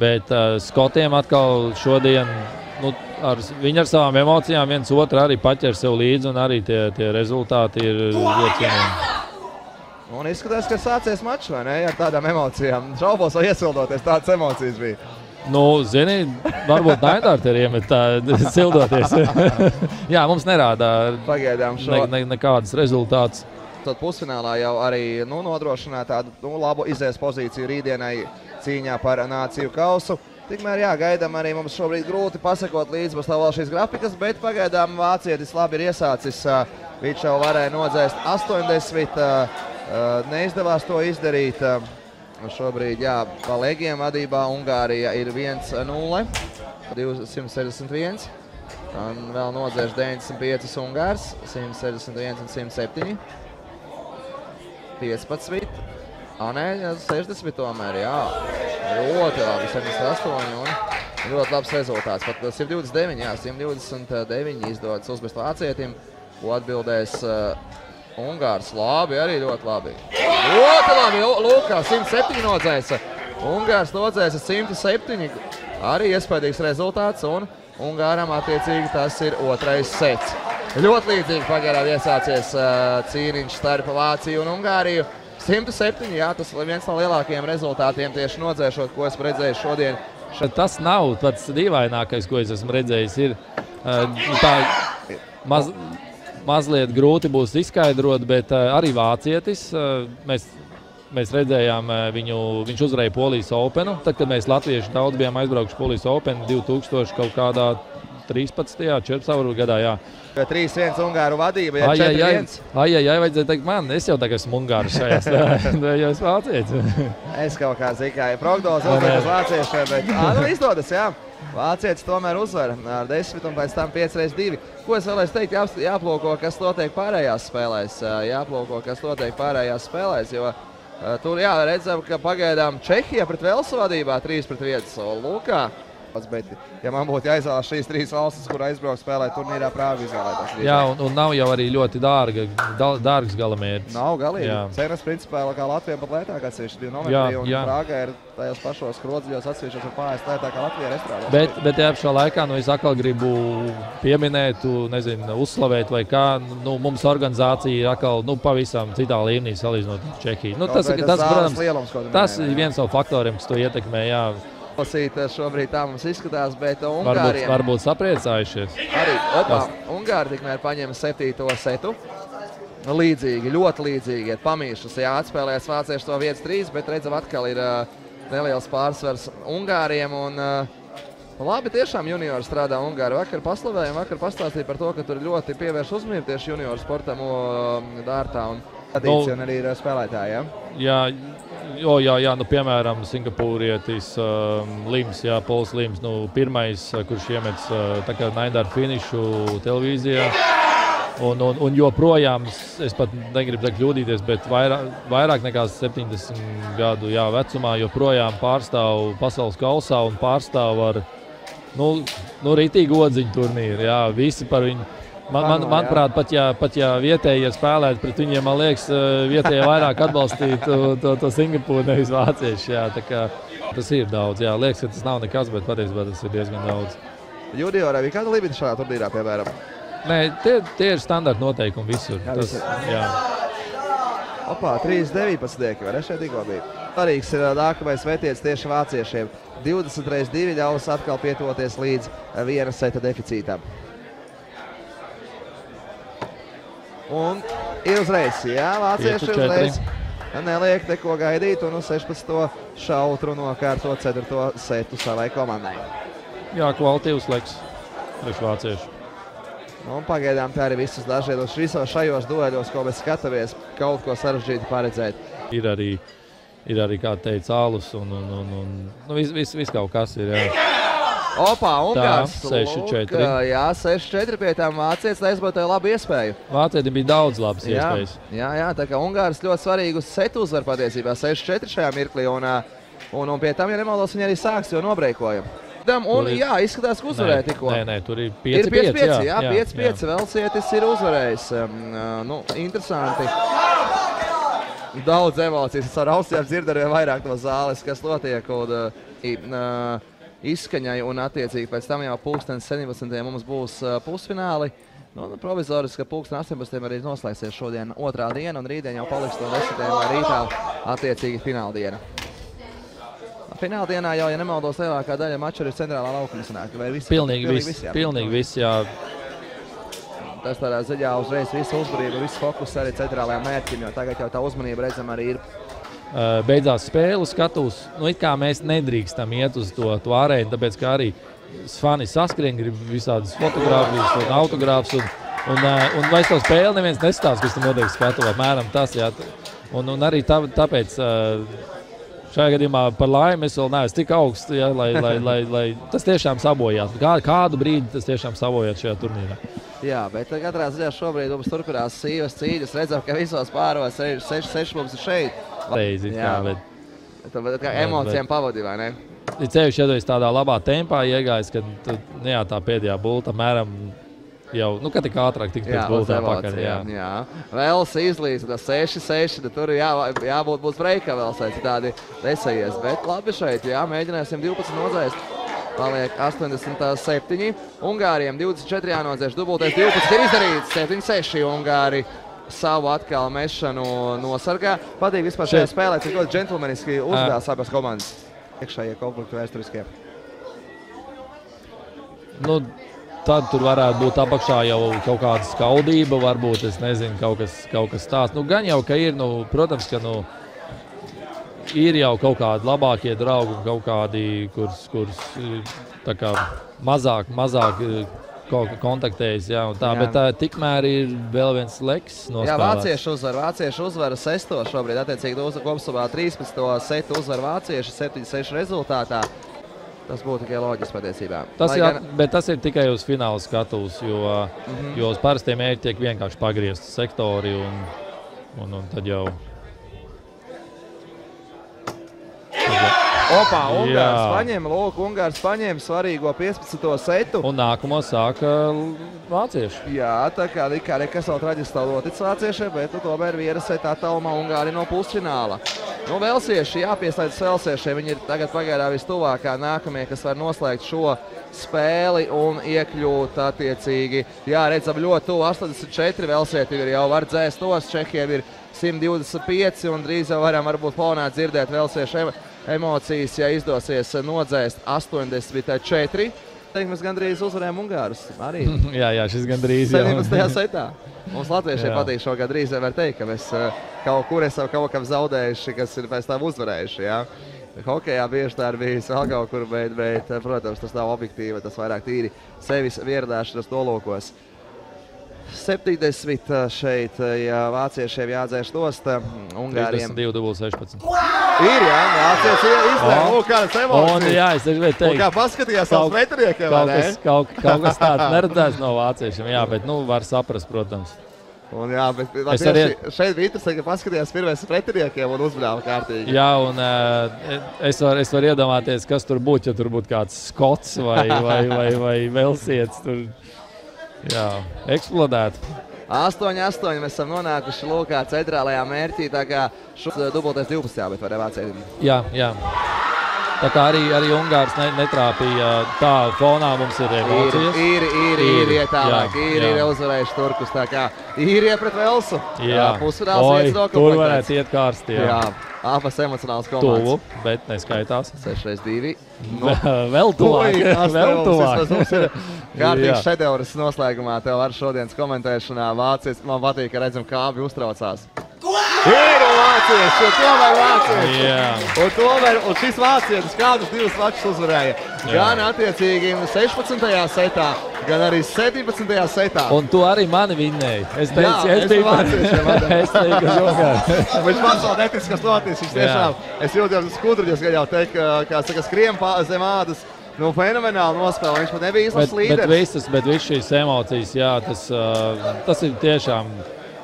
Bet uh, Skotiem atkal šodien nu, ar, viņi ar savām emocijām viens otru arī paķer sev līdzi, un arī tie, tie rezultāti ir cienījami. Un izskatās, ka sācies mačs vai ne ar tādām emocijām. Šaubos, vai iesildoties tādas emocijas bija. Nu, zini, varbūt Naidārta ir iemetā sildoties. Jā, mums nerādā Pagaidām šo ne, ne, nekādas rezultātus. Tad pusfinālā jau arī nu, nodrošināja tādu nu, labu izējas pozīciju rītdienai cīņā par nāciju kausu. Tikmēr, jā, gaidām arī mums šobrīd grūti pasakot līdzi pastāv vēl šīs grafikas, bet pagaidām vācietis labi ir iesācis. Viņš jau varēja nodzēst 80, neizdevās to izdarīt. Šobrīd, jā, palēgiem vadībā Ungārija ir 1-0, 261. Un vēl nodzēš 95 Ungārs, 161 un 107. 15. Ah, nē, 60 tomēr, jā. Ļoti labi, 78 un ļoti labs rezultāts. Pat 129, jā, 129 izdodas uzbest vācietim, ko atbildēs uh, Ungārs. Labi, arī ļoti labi. Ļoti labi, Lūkā, 107 nodzēsa. Ungārs nodzēsa 107, arī iespaidīgs rezultāts un Ungāram attiecīgi tas ir otrais sets. Ļoti līdzīgi pagarām iesācies uh, cīniņš starp Vāciju un Ungāriju. 107, jā, tas ir viens no lielākajiem rezultātiem tieši nodzēšot, ko esmu redzējis šodien. Tas nav pats dīvainākais, ko es esmu redzējis. Ir, uh, tā, maz, mazliet grūti būs izskaidrot, bet uh, arī vācietis. Uh, mēs, mēs redzējām, viņu, viņš uzvarēja Polijas Openu. Tad, kad mēs Latvieši daudz bijām aizbraukuši Polijas Openu 2000 kaut kādā 13. un 14. gadā. Jā. 3-1 Ungāru vadība. Ja ai, ai, ai, ai, vajadzēja teikt, man, es jau tagad esmu Ungārs šajā vai jau es vācietis. es kaut kā zināju, prognozi uzvar uz vāciešiem, bet ā, nu izdodas, jā. Vācietis tomēr uzvar ar 10 un pēc tam 5 reizes 2. Ko es vēlēšu teikt, jā, jāplūko, kas notiek pārējās spēlēs. Jāplūko, kas notiek pārējās spēlēs, jo tur jā, redzam, ka pagaidām Čehija pret Velsu vadībā 3 pret 1. Lūkā. Bet, ja man būtu jāizvēlas šīs trīs valstis, kur aizbraukt spēlēt turnīrā, prāvi izvēlēties. Jā, un, un nav jau arī ļoti dārga, dārgs galamērķis. Nav galīgi. Cenas principā kā Latvijā pat lētākās ir šī novembrī, jā, un jā. Prāgā ir tajos pašos skrodziļos atsevišķos un pārējais lētāk kā Latvijā restorānos. Bet, bet jā, šā laikā, nu, es atkal gribu pieminēt, nezinu, uzslavēt vai kā, nu, mums organizācija ir atkal, nu, pavisam citā līmenī salīdzinot ar Čehiju. Nu, tas, tas, tas, protams, lielums, tas ir viens no faktoriem, kas to ietekmē, jā izlasīt. Šobrīd tā mums izskatās, bet Ungāriem varbūt, varbūt sapriecājušies. Arī opa, Ungāri tikmēr paņēma septīto setu. Līdzīgi, ļoti līdzīgi. Ir pamīšus, jā, atspēlēs vācieši to 1-3, bet redzam, atkal ir uh, neliels pārsvars Ungāriem. Un, uh, Labi, tiešām juniori strādā Ungārijā. Vakar paslavējām, vakar pastāstīja par to, ka tur ļoti pievērš uzmanību tieši junioru sportam dārtā un tradīcija arī ir spēlētāji. Ja? Jā, Jo, jā, jā, nu, piemēram, Singapūrietis um, Lims, Jā, Pols Lims, nu, pirmais, uh, kurš iemet uh, Naidāru finišu televīzijā. Un, un, un joprojām, es pat negribu teikt, kļūdīties, bet vairāk, vairāk nekā 70 gadu jā, vecumā joprojām pārstāv pasaules kausā un pārstāv ar nu, nu, rītīgu odziņu turnīru. Jā, visi par viņu Man, man, manuprāt, pat ja, pat ja vietējie spēlētu pret viņiem, man liekas, eh, vietējie vairāk atbalstītu to, to, Singapūru, nevis vāciešu. Jā, tas ir daudz. Jā, liekas, ka tas nav nekas, bet patiesībā tas ir diezgan daudz. Juniorā bija kāda limita šajā turnīrā, piemēram? Nē, tie, tie ir standarta noteikumi visur. Jā, tas, jā. Opā, 3,19. vai ne šeit tikko bija? Svarīgs ir nākamais vērtības tieši vāciešiem. 20 reizes 2 ļaus atkal pietuvoties līdz viena seta deficītam. Un ir uzreiz, jā, vācieši uzreiz. Neliek neko gaidīt un uz 16. šautru nokārto 4. setu savai komandai. Jā, kvalitīvs leks priekš vāciešu. Nu, pagaidām tā arī visas dažādos visos šajos dueļos, ko mēs skatāmies, kaut ko sarežģīti paredzēt. Ir arī, ir arī kā teica, alus un, un, un, un nu, viss vis, vis kaut kas ir. Jā. Opā, Ungārs. 6-4. Jā, 6-4 pie tām vācietis, lai izbaudītu labu iespēju. Vācietim bija daudz labas jā, iespējas. Jā, jā, tā kā Ungārs ļoti svarīgu setu uzvar patiesībā 6-4 šajā mirklī. Un, un, un pie tam, ja nemaldos, viņi arī sāks, jo nobreikoja. Un, ir, jā, izskatās, ka uzvarēja tikko. Nē, nē, tur ir 5-5. Jā, jā, 5-5. Velsietis ir uzvarējis. Um, nu, interesanti. daudz emociju. Es ar ausīm dzirdu arī vairāk no zāles, kas notiek. Un, uh, izskaņai, un attiecīgi pēc tam jau pulkstenis 17. mums būs uh, pusfināli. Nu, provizoriski, ka pulksten 18. arī noslēgsies šodien otrā diena, un rītdien jau paliks no 10. rītā attiecīgi fināla diena. Fināla dienā jau, ja nemaldos, lielākā daļa maču ir centrālā laukuma sanāk. Vai visi? Pilnīgi viss, viss, jā. Pilnīgi viss, jā. Tas tādā ziņā uzreiz visu uzmanību, visu fokusu arī centrālajām mērķim, jo tagad jau tā uzmanība redzam arī ir beidzās spēle, skatos, nu, mēs nedrīkstam iet uz to, to arēnu, tāpēc ka arī fani saskrien, grib visādas fotogrāfijas un autogrāfus. Un, un, uh, un vairs to spēli neviens nestāsta, kas tur notiek skatu. Apmēram tas, jā. Un, un arī tā, tāpēc. Uh, Šajā gadījumā par laimi es vēl neesmu tik augsts, ja, lai, lai, lai, lai tas tiešām sabojātu. Kā, kādu brīdi tas tiešām sabojātu šajā turnīrā. Jā, bet katrā ziņā šobrīd mums turpinās sīvas cīņas. Redzam, ka visos pāros 6 mums ir šeit. Reizi, jā, jā, bet, bet, bet kā emocijām pavadīja, vai ne? Ir ceļš, ja tu esi tādā labā tempā iegājis, kad tu, nu jā, tā pēdējā bulta mēram jau, nu, kad tik ātrāk tik pēc bultām pakaļ. Jā, jā. Vēls izlīdz, tas 6, 6, tad tur jā, jābūt būs breika vēl, lai citādi nesaies. Bet labi šeit, jā, mēģināsim 12 nozaist. Paliek 87. Ungāriem 24 jānodzēš dubultais 12 ir izdarīts. 7-6 Ungāri savu atkal mešanu nosargā. Patīk vispār šajā spēlē, cik ļoti džentlmeniski uzdevās abas komandas iekšējie konflikti vēsturiskie. Nu, tad tur varētu būt apakšā jau kaut kāda skaudība, varbūt es nezinu, kaut kas, kaut kas tāds. Nu, gan jau, ka ir, nu, protams, ka nu, ir jau kaut kādi labākie draugi, kaut kādi, kurus, kurus kā, mazāk, mazāk kontaktējas. Jā, tā, jā. Bet tā, tikmēr ir vēl viens leks. Jā, vācieši uzvar. Vācieši uzvar 6. šobrīd. Attiecīgi, kopumā 13. setu uzvar vācieši 7-6 rezultātā. Tas būtu tikai loģiski patiesībā. Tas, jā, gan... Bet tas ir tikai uz fināla skatuves, jo, mm -hmm. jo uz parastiem mērķiem tiek vienkārši pagriezti sektori. Un, un, un tad jau Opā, Ungārs paņēma, lūk, Ungārs paņēma svarīgo 15. setu. Un nākamo sāka vācieši. Jā, tā kā Rikāri, kas vēl traģiski tā notic vāciešiem, bet nu, tomēr viena setā tālumā Ungāri no pusfināla. Nu, Velsieši jāpieslēdz Velsiešiem. Viņi ir tagad pagaidām vistuvākā nākamie, kas var noslēgt šo spēli un iekļūt attiecīgi. Jā, redzam, ļoti tuvu 84 Velsieti ir jau var dzēst tos, Čehiem ir 125 un drīz jau varam varbūt fonā dzirdēt Velsiešiem emocijas, ja izdosies nodzēst 84. Teikt, mēs gandrīz uzvarējām Ungārus. Arī. jā, jā, šis gandrīz ir. 17. setā. Mums Latviešiem patīk šo gandrīz. Var teikt, ka mēs eh, kaut kur esam kaut kam zaudējuši, kas ir pēc tam uzvarējuši. Jā. Hokejā bieži tā ir bijis vēl kaut kur, bet, bet, protams, tas nav objektīvi. Tas vairāk tīri sevis vierdāšanas nolūkos. 70 šeit, ja vāciešiem jādzēš nost, Ungāriem 22, 16. Ir, jā, vācieši izlēma, oh. kādas emocijas. Un, jā, es gribēju teikt. Un kā paskatījās kaut, metriekiem, kaut, kas, kaut, kaut kas tāds neredzēts no vāciešiem, jā, bet, nu, var saprast, protams. Un, jā, bet es arī šeit bija interesanti, ka paskatījās pirmais pretiniekiem un uzbrāva kārtīgi. Jā, un es varu var iedomāties, kas tur būtu, ja tur būtu kāds skots vai, vai, vai, vai velsietis. Tur Jā, eksplodēt. 8, 8. Mēs esam nonākuši Lūkā centrālajā mērķī. Tā kā šis dubultais 12. bet var vācēt. Jā, jā. Tā kā arī, arī Ungārs ne, netrāpīja tā fonā, mums ir emocijas. Ir, ir, ir, ir tālāk, jā, ir, jā. ir uzvarējuši turkus. Tā kā ir iepret Velsu. Jā, pusfināls vietas dokumentēts. Tur varētu iet kārsti. Jā. jā. Abas emocionāls komandas. Tuvu, bet neskaitās. 6-2. Nu, vēl tuvāk. vēl tuvāk. Kārtīgs šedevrs noslēgumā tev ar šodienas komentēšanā. Vācijas man patīk, ka redzam, kā abi uztraucās. Ir vācieši, un tomēr vācieši. Yeah. Un tomēr un šis vācietis kādus divus mačus uzvarēja. Yeah. Gan attiecīgi 16. setā, gan arī 17. setā. Un tu arī mani vinnēji. Es teicu, Jā, es, biju vāciešiem. es teicu, ka žokā. Viņš man savu netic, kas noticis. Viņš tiešām, es jūtos skudruģis, gan jau teikt, kā saka, skriem zem ādas. Nu, fenomenāli nospēlēja. Viņš pat nebija izlases līderis. Bet, visas, bet visas šīs emocijas, jā, tas, tas ir tiešām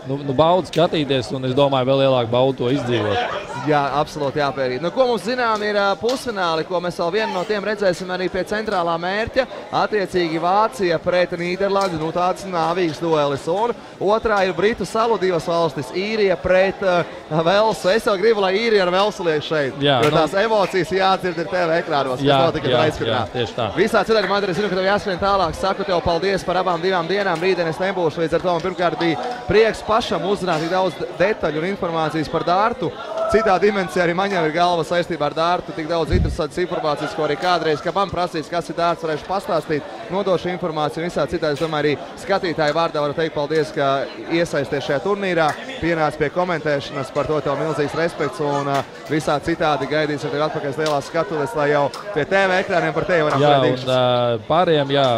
nu, nu, baudu skatīties, un es domāju, vēl lielāku baudu to izdzīvot. Jā, absolūti jāpērīt. Nu, ko mums zinām, ir pusfināli, ko mēs vēl vienu no tiem redzēsim arī pie centrālā mērķa. Attiecīgi Vācija pret Nīderlandi, nu tāds nāvīgs duelis. Un otrā ir Britu salu divas valstis - Īrija pret uh, Velsu. Es jau gribu, lai Īrija ar Velsu liek šeit. Jā, jo nu- tās emocijas jādzird ir TV ekrānos. Jā, kas notika jā, aizskatā. jā, tieši tā. Visā citādi, Madara, es zinu, ka tev jāskrien tālāk. Saku tev paldies par abām divām dienām. Rītdien es nebūšu līdz ar to. Man pirmkārt bija prieks pašam uzzināt tik daudz detaļu un informācijas par dārtu. Citā dimensijā arī man jau ir galva saistībā ar dārtu. Tik daudz interesantas informācijas, ko arī kādreiz, kad man prasīs, kas ir dārts, varēšu pastāstīt, nodošu informāciju. Visā citādi, es domāju, arī skatītāju vārdā varu teikt paldies, ka iesaisties šajā turnīrā, pienāc pie komentēšanas. Par to tev milzīgs respekts un uh, visā citādi gaidīsim tevi atpakaļ lielās skatuves, lai jau pie TV ekrāniem par tevi varam redzēt. uh, pārējiem, jā,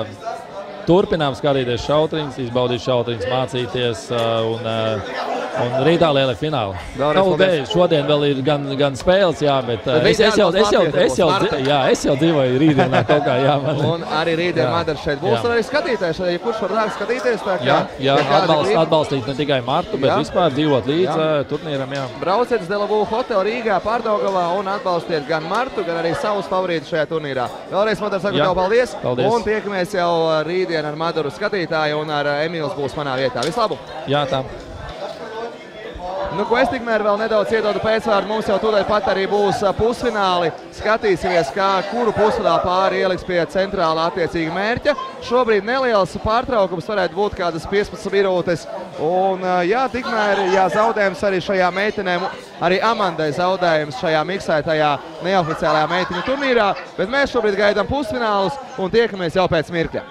turpinām skatīties šautriņus, izbaudīt šautriņus, mācīties. Uh, un, uh, Un rītā liela fināla. Be- šodien vēl ir gan, gan spēles, jā, bet Bet es, viņi es, jau, es, jau, es, jau, jā, es jau dzīvoju rītdienā kaut kā. Jā, man, Un arī rītdien. Madara šeit būs. Un arī skatītājs, arī kurš var nākt skatīties. Tā, kā, jā, jā ja atbalst, atbalstīt ne tikai Martu, bet Jā. vispār dzīvot līdz Jā. uh, turnīram. Jā. Brauciet uz Delavu hotelu Rīgā, Pārdaugavā un atbalstiet gan Martu, gan arī savus favorītus šajā turnīrā. Vēlreiz, Madara, saku tev paldies. Paldies. Un tiekamies jau uh, rītdien ar Madaru skatītāju un ar Emīls būs manā vietā. Vislabāk! jā, tā. Nu, ko es tikmēr vēl nedaudz iedodu pēcvārdu, mums jau tūlīt pat arī būs pusfināli. Skatīsimies, kā, kuru pusfinālu pāri ieliks pie centrālā attiecīga mērķa. Šobrīd neliels pārtraukums varētu būt kādas 15 minūtes. Un, jā, tikmēr jā, zaudējums arī šajā meitenēm, arī Amandai zaudējums šajā miksētajā neoficiālajā meitiņu turnīrā. Bet mēs šobrīd gaidām pusfinālus un tiekamies jau pēc mirkļa.